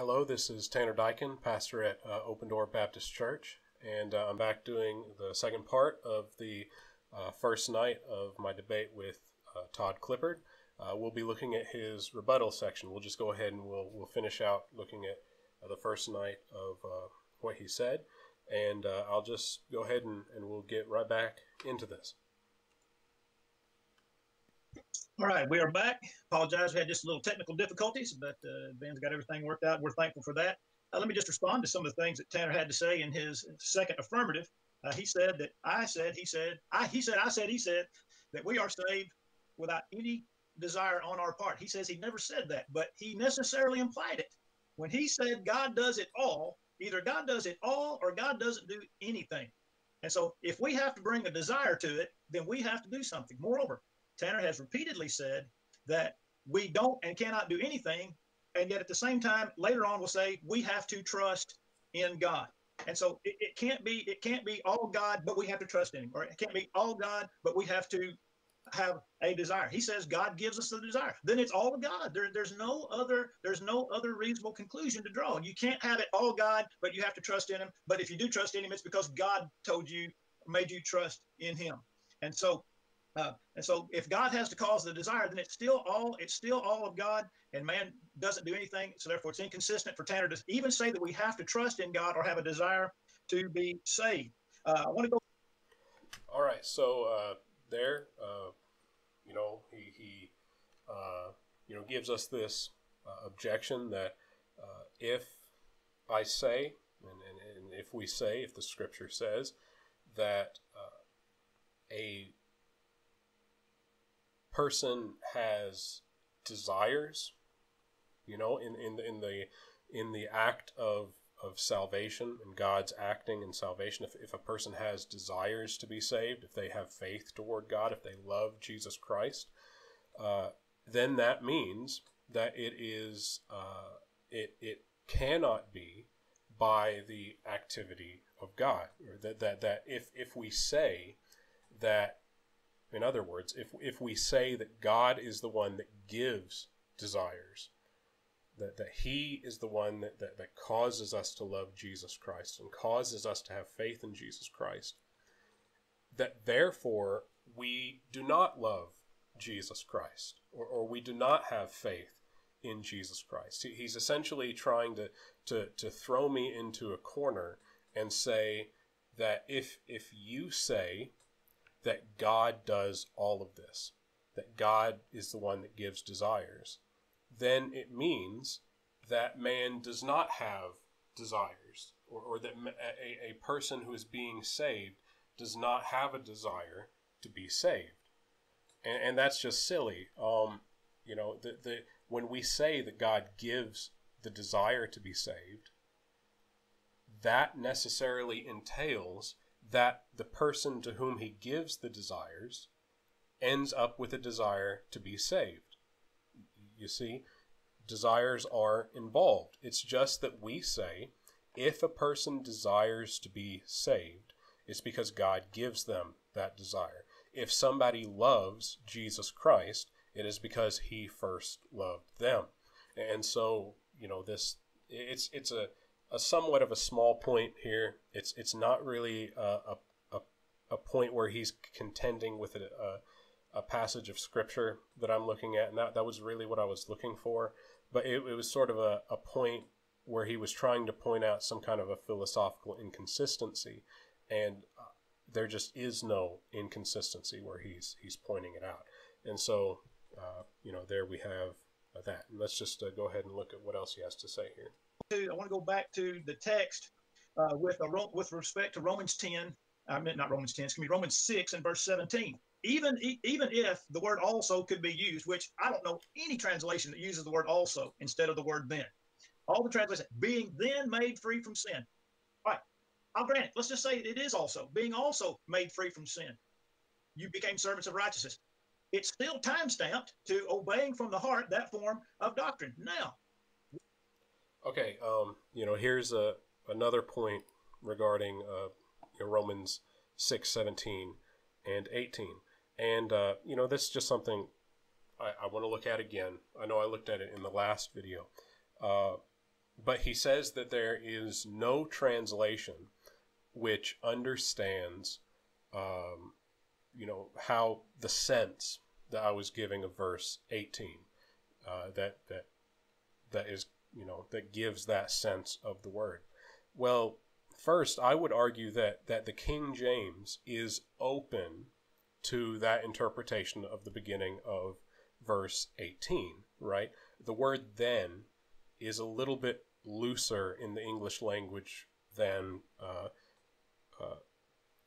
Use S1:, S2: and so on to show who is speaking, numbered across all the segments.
S1: hello, this is Tanner Dikin, pastor at uh, Open Door Baptist Church, and uh, I'm back doing the second part of the uh, first night of my debate with uh, Todd Clippard. Uh, we'll be looking at his rebuttal section. We'll just go ahead and we'll we'll finish out looking at uh, the first night of what he said, and I'll just go ahead and, and we'll get right back into this.
S2: All right, we are back. Apologize, we had just a little technical difficulties, but uh, Ben's got everything worked out. We're thankful for that. Uh, let me just respond to some of the things that Tanner had to say in his second affirmative. Uh, he said that I said, he said, I, he said, I said, he said that we are saved without any desire on our part. He says he never said that, but he necessarily implied it. When he said God does it all, either God does it all or God doesn't do anything. And so if we have to bring a desire to it, then we have to do something. Moreover, Tanner has repeatedly said that we don't and cannot do anything. And yet at the same time, later on, we'll say we have to trust in God. And so it, it can't be it can't be all God, but we have to trust in him. Or it can't be all God, but we have to have a desire. He says God gives us the desire. Then it's all God. There, there's no other there's no other reasonable conclusion to draw. You can't have it all God, but you have to trust in him. But if you do trust in him, it's because God told you, made you trust in him. And so uh, and so if God has to cause the desire, then it's still all it's still all of God, and man doesn't do anything. So therefore, it's inconsistent for Tanner to even say that we have to trust in God or have a desire to be saved. Uh, I want to go.
S1: All right, so uh, there, uh, you know, he he uh, you know gives us this uh, objection that if I say, and, and, and, if we say, if the Scripture says that a person has desires, you know, in, in, in the in the act of of salvation and God's acting in salvation, if, if a person has desires to be saved, if they have faith toward God, if they love Jesus Christ, uh, then that means that it is uh, it it cannot be by the activity of God, or that that that if if we say that in other words, if, if we say that God is the one that gives desires, that, that He is the one that, that, that causes us to love Jesus Christ and causes us to have faith in Jesus Christ, that therefore we do not love Jesus Christ or, or we do not have faith in Jesus Christ. He's essentially trying to, to, to throw me into a corner and say that if, if you say that God does all of this, that God is the one that gives desires, then it means that man does not have desires, or, or that a, a person who is being saved does not have a desire to be saved. And, and that's just silly. Um, you know, the, the, when we say that God gives the desire to be saved, that necessarily entails that the person to whom he gives the desires ends up with a desire to be saved. You see, desires are involved. It's just that we say if a person desires to be saved, it's because God gives them that desire. If somebody loves Jesus Christ, it is because he first loved them. And so, you know, this it's it's a a somewhat of a small point here. It's it's not really a, a, a point where he's contending with a, a, a, passage of scripture that I'm looking at, and that, that was really what I was looking for. But it, it was sort of a, a point where he was trying to point out some kind of a philosophical inconsistency, and uh, there just is no inconsistency where he's he's pointing it out. And so, uh, you know, there we have that. And let's just uh, go ahead and look at what else he has to say here
S2: to, I want to go back to the text uh, with a, with respect to Romans 10. I meant not Romans 10, excuse me, Romans 6 and verse 17. Even even if the word also could be used, which I don't know any translation that uses the word also instead of the word then. All the translations, being then made free from sin. All right, I'll grant it. Let's just say it is also being also made free from sin. You became servants of righteousness. It's still time stamped to obeying from the heart that form of doctrine. Now,
S1: Okay, um, you know, here's a another point regarding uh, you know, Romans six seventeen and eighteen, and uh, you know, this is just something I, I want to look at again. I know I looked at it in the last video, uh, but he says that there is no translation which understands, um, you know, how the sense that I was giving of verse 18, uh, that that that is, you know, that gives that sense of the word. Well, first, I would argue that that the King James is open to that interpretation of the beginning of verse 18, right? The word then is a little bit looser in the English language than uh, uh,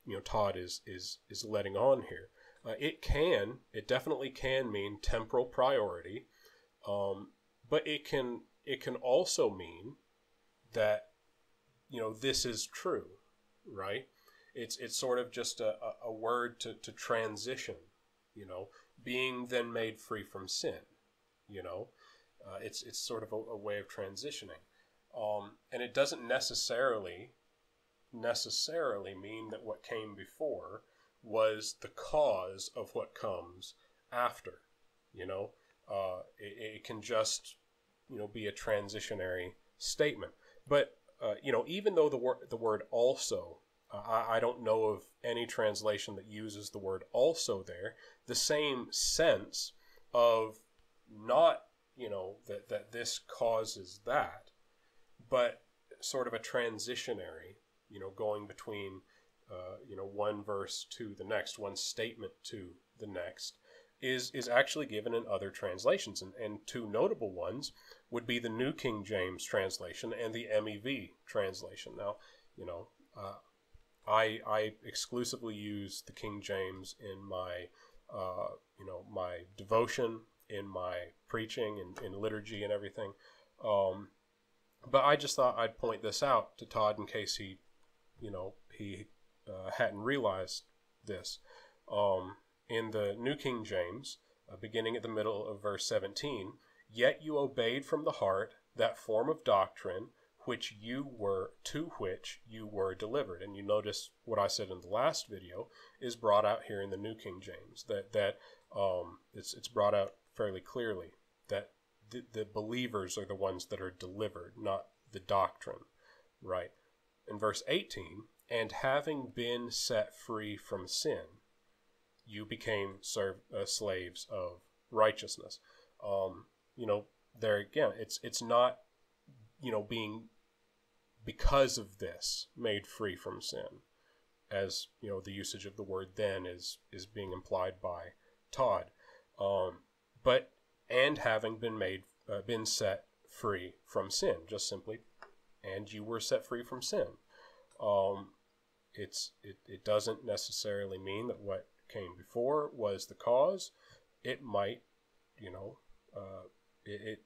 S1: you know Todd is is is letting on here. Uh, it can, it definitely can mean temporal priority, um, but it can it can also mean that you know this is true, right? It's it's sort of just a, a word to, to transition, you know, being then made free from sin, you know, uh, it's it's sort of a, a way of transitioning. Um, and it doesn't necessarily necessarily mean that what came before was the cause of what comes after. You know, uh, it, it, can just you know be a transitionary statement. But uh, you know, even though the word the word also, uh, I, I don't know of any translation that uses the word also there. The same sense of not you know that that this causes that but sort of a transitionary, you know, going between, uh, you know, one verse to the next, one statement to the next, is is actually given in other translations, and, and two notable ones would be the New King James translation and the MEV translation. Now, you know, uh, I I exclusively use the King James in my, uh, you know, my devotion, in my preaching, and in liturgy and everything. Um, but I just thought I'd point this out to Todd in case he, you know, he uh, hadn't realized this. Um, in the New King James, uh, beginning at the middle of verse 17, yet you obeyed from the heart that form of doctrine which you were to which you were delivered and you notice what i said in the last video is brought out here in the new king james that that um, it's, it's brought out fairly clearly that the, the believers are the ones that are delivered, not the doctrine, right? In verse 18, and having been set free from sin, you became uh, slaves of righteousness. Um, you know, there again, it's it's not, you know, being because of this made free from sin, as you know, the usage of the word then is is being implied by Todd, um, but and having been made uh, been set free from sin, just simply, and you were set free from sin. Um, it's it, it doesn't necessarily mean that what came before was the cause. It might, you know, uh, it, it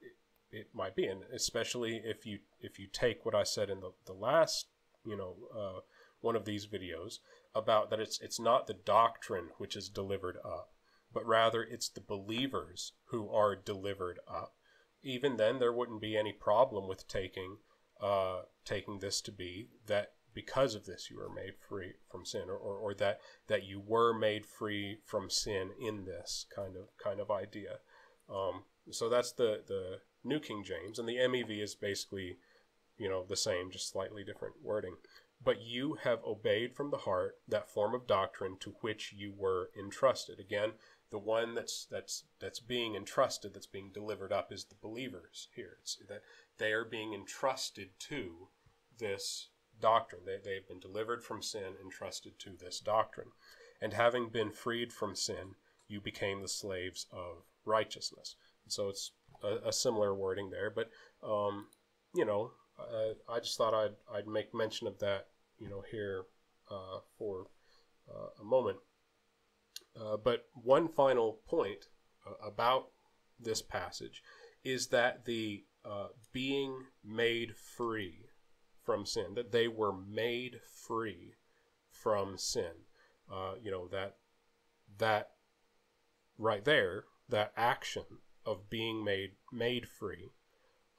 S1: it might be, and especially if you if you take what I said in the the last, you know, uh, one of these videos about that it's it's not the doctrine which is delivered up, but rather it's the believers who are delivered up. Even then, there wouldn't be any problem with taking uh, taking this to be that because of this you were made free from sin, or, or, or that that you were made free from sin in this kind of kind of idea. Um, so that's the the New King James, and the MEV is basically, you know, the same, just slightly different wording. But you have obeyed from the heart that form of doctrine to which you were entrusted. Again, the one that's that's that's being entrusted, that's being delivered up, is the believers here. It's that they are being entrusted to this doctrine. They they've been delivered from sin, entrusted to this doctrine, and having been freed from sin, you became the slaves of righteousness. So it's a, a, similar wording there, but um, you know, uh, I just thought I'd I'd make mention of that, you know, here uh, for uh, a moment. Uh, but one final point uh, about this passage is that the uh, being made free from sin, that they were made free from sin. Uh, you know that that right there, that action of being made made free,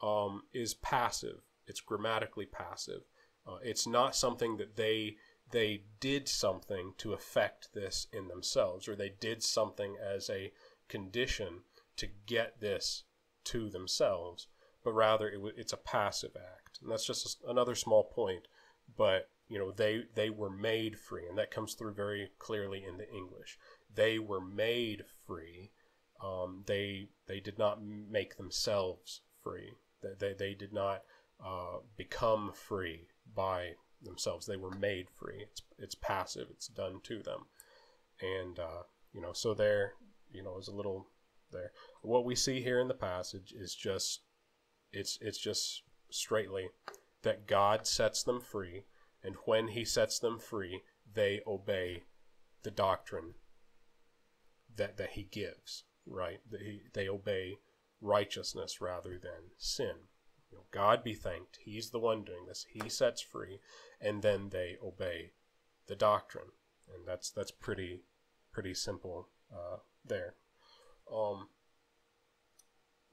S1: um, is passive. It's grammatically passive. Uh, it's not something that they they did something to affect this in themselves, or they did something as a condition to get this to themselves, but rather it, it's a passive act. and that's just another small point. But you know, they they were made free, and that comes through very clearly in the English. They were made free. Um, they they did not make themselves free. They they, they did not uh, become free by themselves. They were made free. It's it's passive. It's done to them, and uh, you know, so there, you know, is a little there. What we see here in the passage is just it's it's just straightly that God sets them free, and when He sets them free, they obey the doctrine that that He gives. Right? He, they obey righteousness rather than sin. You know, God be thanked. He's the one doing this. He sets free, and then they obey the doctrine, and that's that's pretty pretty simple uh, there. Um,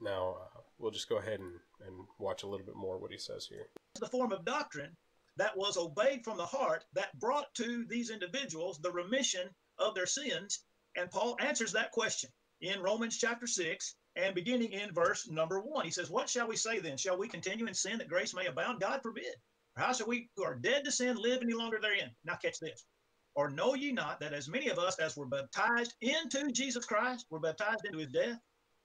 S1: now uh, we'll just go ahead and, and watch a little bit more what he says here.
S2: The form of doctrine that was obeyed from the heart that brought to these individuals the remission of their sins, and Paul answers that question in Romans chapter six and beginning in verse number one. He says, "What shall we say then? Shall we continue in sin that grace may abound? God forbid." How shall we who are dead to sin live any longer therein? Now catch this. Or know ye not that as many of us as were baptized into Jesus Christ were baptized into his death?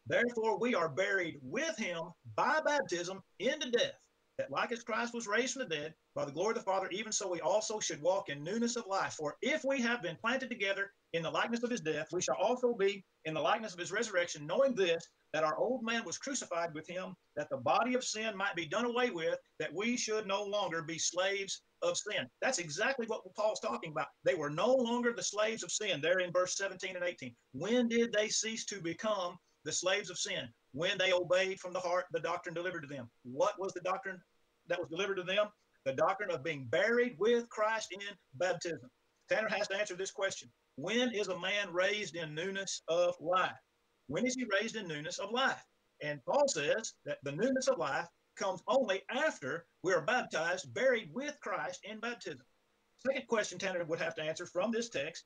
S2: Therefore we are buried with him by baptism into death, that like as Christ was raised from the dead by the glory of the Father, even so we also should walk in newness of life. For if we have been planted together in the likeness of his death, we shall also be in the likeness of his resurrection, knowing this, that our old man was crucified with him, that the body of sin might be done away with, that we should no longer be slaves of sin. That's exactly what Paul's talking about. They were no longer the slaves of sin, there in verse 17 and 18. When did they cease to become the slaves of sin? When they obeyed from the heart the doctrine delivered to them. What was the doctrine that was delivered to them? The doctrine of being buried with Christ in baptism. Tanner has to answer this question. When is a man raised in newness of life? When is he raised in newness of life? And Paul says that the newness of life comes only after we are baptized, buried with Christ in baptism. Second question Tanner would have to answer from this text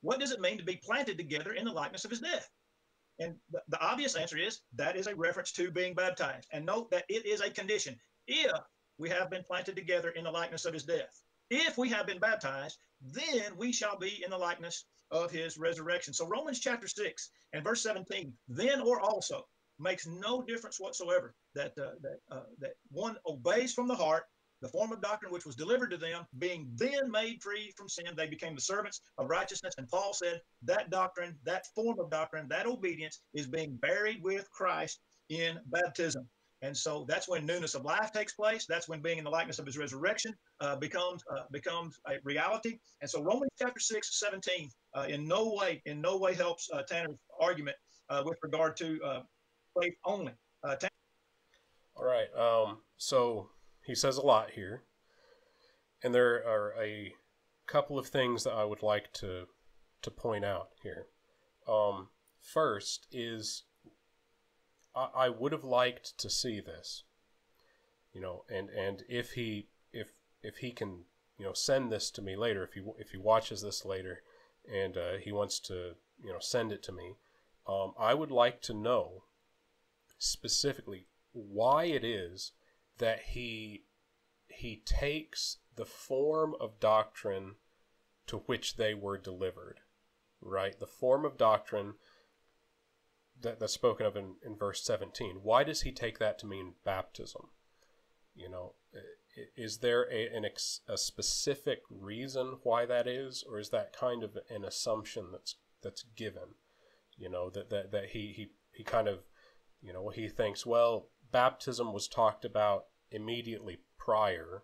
S2: what does it mean to be planted together in the likeness of his death? And the, the obvious answer is that is a reference to being baptized. And note that it is a condition if we have been planted together in the likeness of his death. If we have been baptized, then we shall be in the likeness of his resurrection. So Romans chapter 6 and verse 17, then or also makes no difference whatsoever that uh, that uh, that one obeys from the heart the form of doctrine which was delivered to them, being then made free from sin, they became the servants of righteousness. And Paul said that doctrine, that form of doctrine, that obedience is being buried with Christ in baptism. And so that's when newness of life takes place. That's when being in the likeness of his resurrection uh, becomes uh, becomes a reality. And so Romans chapter 6, 17 uh, in no way, in no way helps uh, Tanner's argument uh, with regard to uh, faith only. Tanner-
S1: All right. Um, so he says a lot here. And there are a couple of things that I would like to to point out here. Um, first is I, I would have liked to see this, you know, and and if he if if he can you know send this to me later, if he if he watches this later, and uh, he wants to you know send it to me, um, I would like to know specifically why it is that he he takes the form of doctrine to which they were delivered right? The form of doctrine that, that's spoken of in, in verse 17 why does he take that to mean baptism? You know is there a, an ex, a specific reason why that is or is that kind of an assumption that's that's given? You know that that, that he, he he kind of you know he thinks well baptism was talked about immediately prior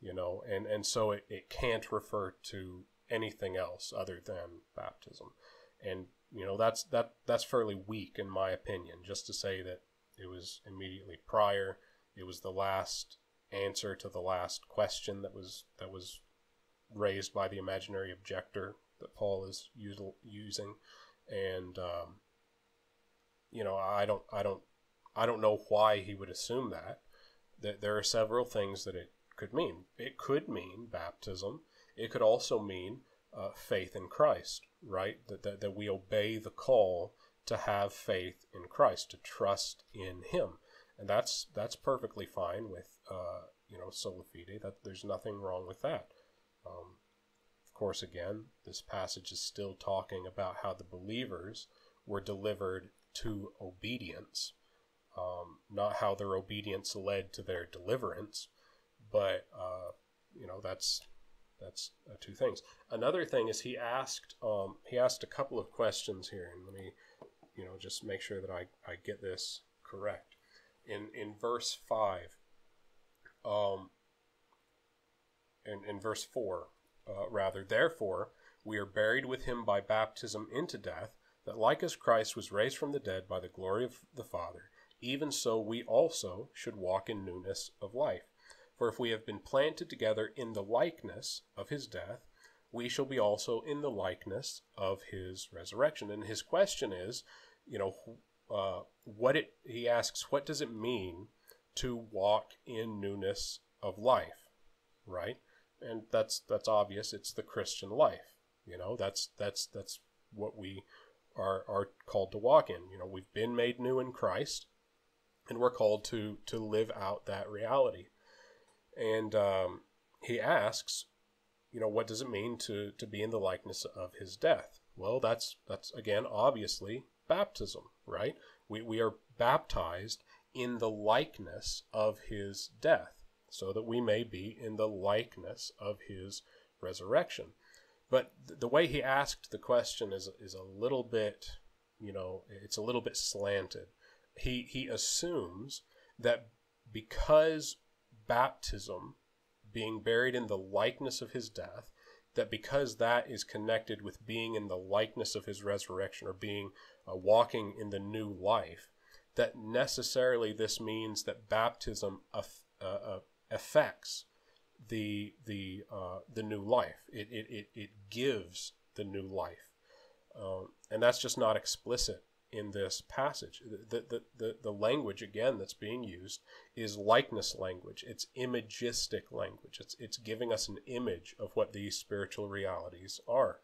S1: you know and and so it, it can't refer to anything else other than baptism. And you know that's that that's fairly weak in my opinion just to say that it was immediately prior. It was the last answer to the last question that was that was raised by the imaginary objector that Paul is using. And um, you know I don't I don't I don't know why he would assume that. That there are several things that it could mean. It could mean baptism. It could also mean uh, faith in Christ, right? That, that, that we obey the call to have faith in Christ, to trust in Him. and that's that's perfectly fine with uh, you know sola fide. That there's nothing wrong with that. Um, of course, again, this passage is still talking about how the believers were delivered to obedience, um, not how their obedience led to their deliverance, but uh, you know that's that's uh, two things. Another thing is he asked um, he asked a couple of questions here, and let me you know just make sure that I, I get this correct. In in verse five, um, in in verse four, uh, rather, therefore we are buried with him by baptism into death, that like as Christ was raised from the dead by the glory of the Father, even so we also should walk in newness of life. For if we have been planted together in the likeness of his death, we shall be also in the likeness of his resurrection. And his question is, you know, uh, what it, he asks, what does it mean to walk in newness of life, right? And that's that's obvious. It's the Christian life. You know, that's that's that's what we are are called to walk in. You know, we've been made new in Christ, and we're called to to live out that reality. And um, he asks, you know, what does it mean to to be in the likeness of his death? Well, that's that's again obviously baptism, right? We we are baptized in the likeness of his death, so that we may be in the likeness of his resurrection. But th- the way he asked the question is is a little bit, you know, it's a little bit slanted. He he assumes that because baptism, being buried in the likeness of his death, that because that is connected with being in the likeness of his resurrection or being uh, walking in the new life, that necessarily this means that baptism uh, uh, affects the the uh, the new life. It, it, it, it gives the new life, um, and that's just not explicit in this passage. The, the, the, the language, again, that's being used is likeness language. It's imagistic language. It's, it's giving us an image of what these spiritual realities are.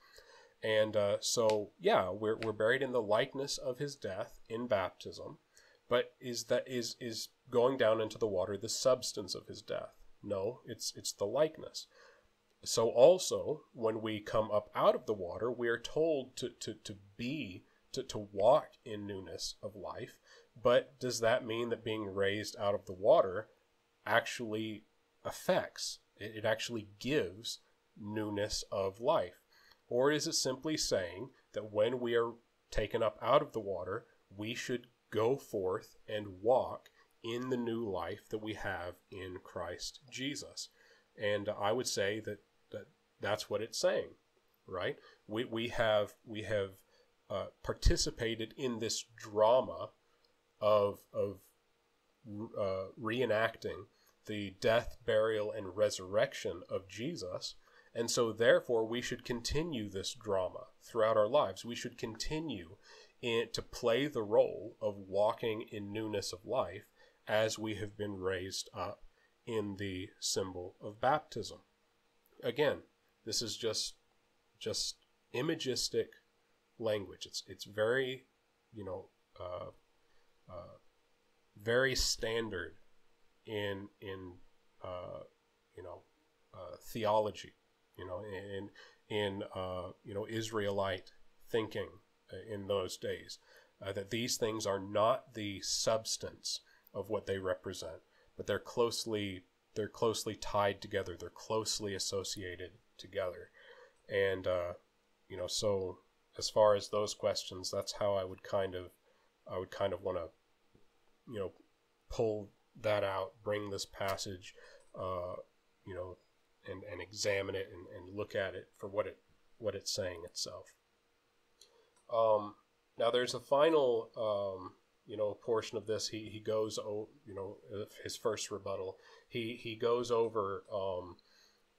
S1: And uh, so, yeah, we're, we're buried in the likeness of his death in baptism, but is that is is going down into the water the substance of his death? No, it's it's the likeness. So also, when we come up out of the water, we are told to, to, to be to, to walk in newness of life. But does that mean that being raised out of the water actually affects, it, it actually gives newness of life? Or is it simply saying that when we are taken up out of the water, we should go forth and walk in the new life that we have in Christ Jesus? And I would say that, that that's what it's saying, right? We, we have we have uh, participated in this drama of of uh, reenacting the death, burial, and resurrection of Jesus. And so, therefore, we should continue this drama throughout our lives. We should continue in, to play the role of walking in newness of life as we have been raised up in the symbol of baptism. Again, this is just just imagistic language. It's it's very, you know, uh, uh, very standard in in uh, you know uh, theology, you know, in in uh, you know Israelite thinking uh, in those days. that these things are not the substance of what they represent, but they're closely they're closely tied together. They're closely associated together, and you know so as far as those questions, that's how I would kind of, I would kind of want to, you know, pull that out, bring this passage, uh, you know, and, and examine it and, and look at it for what it what it's saying itself. Um, now there's a final, um, you know, portion of this. He he goes, oh, you know, his first rebuttal. He he goes over um,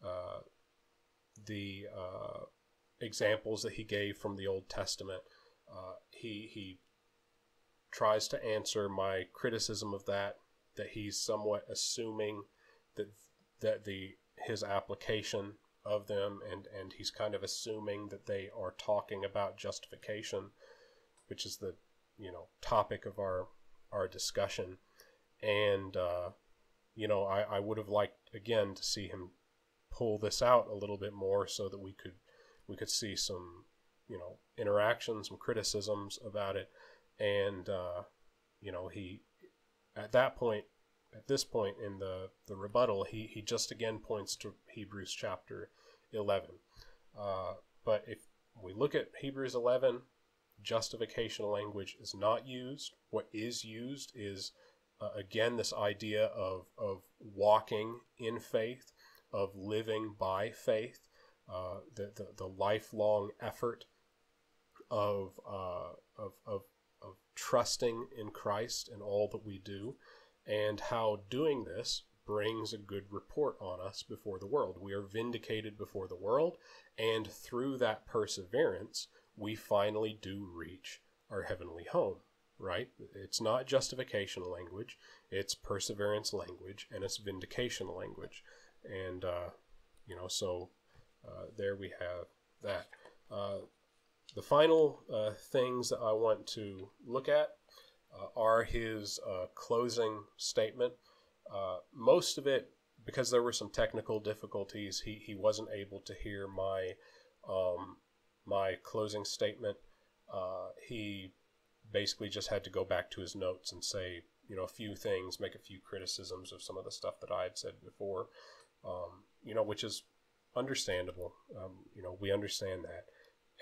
S1: uh, the uh, examples that he gave from the Old Testament. Uh, he he tries to answer my criticism of that that he's somewhat assuming that that the his application of them and and he's kind of assuming that they are talking about justification which is the you know topic of our our discussion and uh, you know, I, I would have liked again to see him pull this out a little bit more so that we could we could see some you know interactions, some criticisms about it, and uh, you know he at that point at this point in the the rebuttal he he just again points to Hebrews chapter eleven, uh, but if we look at Hebrews eleven, justification language is not used. What is used is uh, again this idea of of walking in faith, of living by faith, uh, the, the the lifelong effort of, uh, of of of trusting in Christ in all that we do, and how doing this brings a good report on us before the world. We are vindicated before the world, and through that perseverance, we finally do reach our heavenly home, right? It's not justification language, it's perseverance language, and it's vindication language. And, uh, you know, so there we have that. Uh, the final uh, things that I want to look at uh, are his uh, closing statement. most of it, because there were some technical difficulties, he, he wasn't able to hear my um, my closing statement, uh, he basically just had to go back to his notes and say, you know, a few things, make a few criticisms of some of the stuff that I had said before, um, you know, which is understandable. Um, you know, we understand that,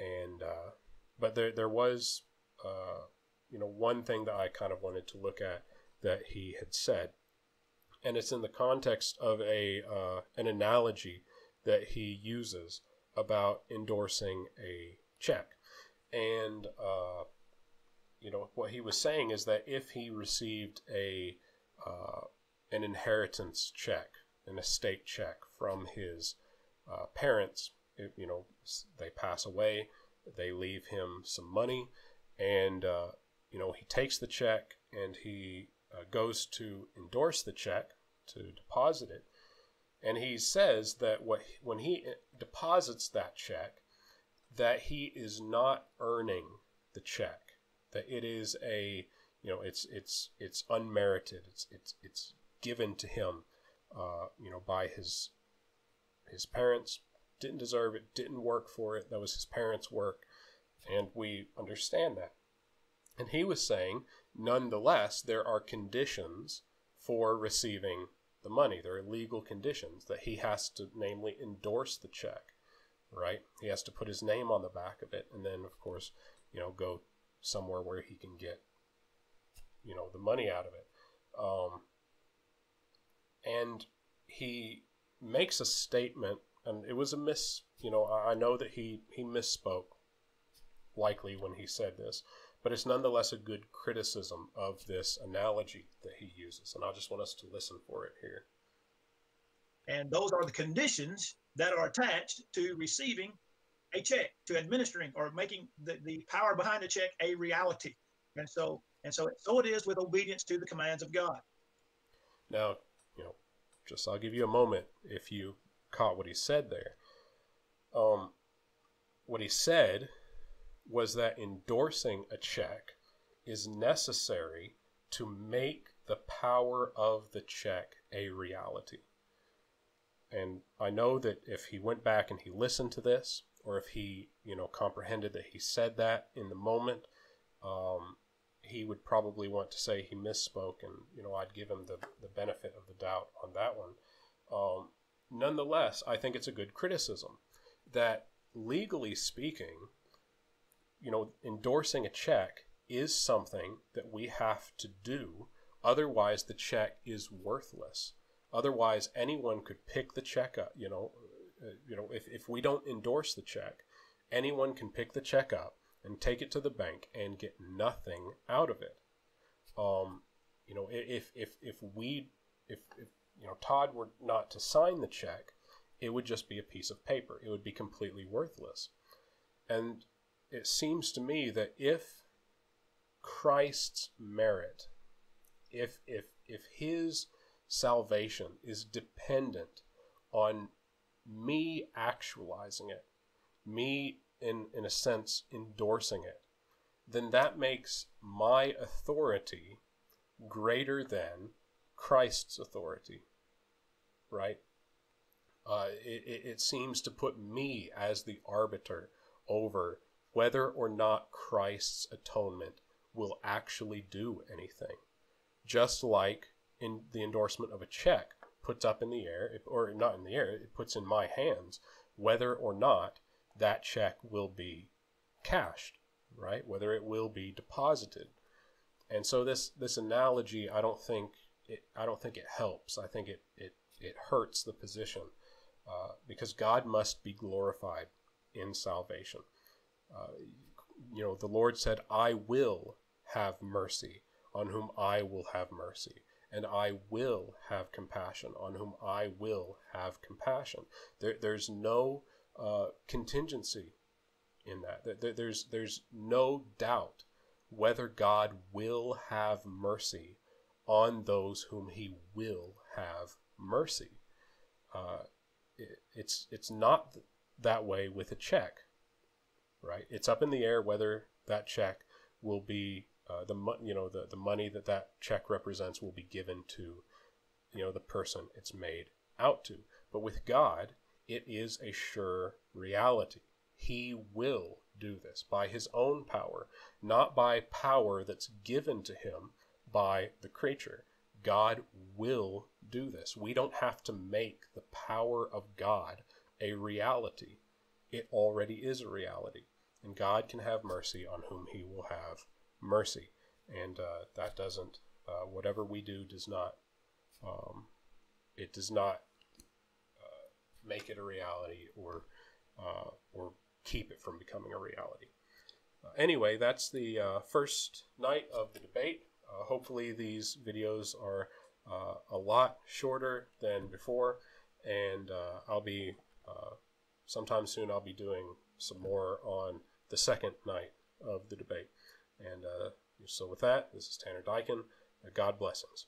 S1: and uh, but there there was, uh, you know, one thing that I kind of wanted to look at that he had said, and it's in the context of a uh, an analogy that he uses about endorsing a check. And, uh, you know, what he was saying is that if he received a uh, an inheritance check, an estate check from his uh, parents, it, you know, they pass away, they leave him some money, and, uh, you know, he takes the check and he uh, goes to endorse the check, to deposit it, and he says that what when he deposits that check, that he is not earning the check, that it is a you know it's it's it's unmerited, it's it's it's given to him, uh, you know, by his his parents didn't deserve it, didn't work for it. That was his parents' work, and we understand that. And he was saying, nonetheless, there are conditions for receiving the money. There are legal conditions that he has to, namely, endorse the check, right? He has to put his name on the back of it, and then, of course, you know, go somewhere where he can get, you know, the money out of it. Um, and he makes a statement, and it was a miss. You know, I know that he he misspoke, likely when he said this, but it's nonetheless a good criticism of this analogy that he uses. And I just want us to listen for it here.
S2: And those are the conditions that are attached to receiving a check, to administering or making the, the power behind the check a reality. And so and so so it is with obedience to the commands of God.
S1: Now, just I'll give you a moment if you caught what he said there. Um, what he said was that endorsing a check is necessary to make the power of the check a reality. And I know that if he went back and he listened to this, or if he, you know, comprehended that he said that in the moment, um, he would probably want to say he misspoke, and you know, I'd give him the, the benefit of the doubt on that one. Um, nonetheless, I think it's a good criticism that legally speaking, you know, endorsing a check is something that we have to do. Otherwise, the check is worthless. Otherwise, anyone could pick the check up. You know, uh, you know, if, if we don't endorse the check, anyone can pick the check up and take it to the bank and get nothing out of it. Um, you know, if if if we if, if you know Todd were not to sign the check, it would just be a piece of paper. It would be completely worthless. And it seems to me that if Christ's merit, if if if his salvation is dependent on me actualizing it, me in in a sense endorsing it, then that makes my authority greater than Christ's authority, right? Uh, it, it, it seems to put me as the arbiter over whether or not Christ's atonement will actually do anything. Just like in the endorsement of a check puts up in the air, or not in the air, it puts in my hands whether or not that check will be cashed, right? Whether it will be deposited. And so this this analogy, I don't think it, I don't think it helps. I think it it it hurts the position uh, because God must be glorified in salvation. Uh, you know, the Lord said, "I will have mercy on whom I will have mercy." and I will have compassion on whom I will have compassion. There, there's no uh, contingency in that. There's there's no doubt whether God will have mercy on those whom He will have mercy. Uh, it, it's it's not that way with a check, right? It's up in the air whether that check will be uh, the you know the, the money that that check represents will be given to you know the person it's made out to but with god it is a sure reality. He will do this by his own power not by power that's given to him by the creature. God will do this. We don't have to make the power of god a reality. It already is a reality and god can have mercy on whom he will have mercy, and uh, that doesn't uh, whatever we do does not um, it does not make it a reality or uh, or keep it from becoming a reality. Uh, anyway, that's the uh, first night of the debate. hopefully, these videos are a lot shorter than before, and I'll be sometime soon. I'll be doing some more on the second night of the debate. And uh, so, with that, this is Tanner Dikin. Uh, God blessings.